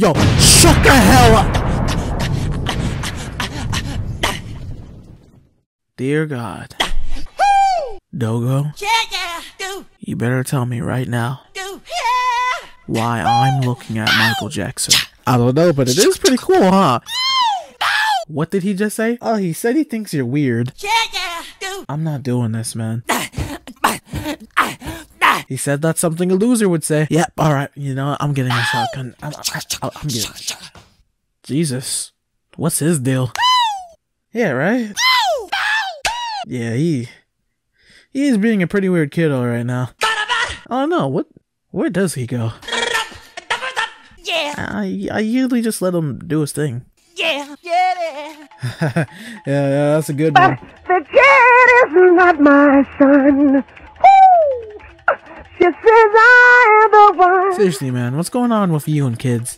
Yo, shut the hell up! Dear God. Dogo, you better tell me right now why I'm looking at Michael Jackson. I don't know, but it is pretty cool, huh? What did he just say? Oh, he said he thinks you're weird. I'm not doing this, man. He said that's something a loser would say. Yep, alright, you know, I'm getting a shotgun. I'm, I, I, I'm getting. Jesus. What's his deal? Yeah, right? Yeah, he. He is being a pretty weird kiddo right now. Oh no, what? Where does he go? Yeah, I, I usually just let him do his thing. yeah, yeah. yeah, yeah, that's a good one. The kid is not my son. Seriously, man, what's going on with you and kids?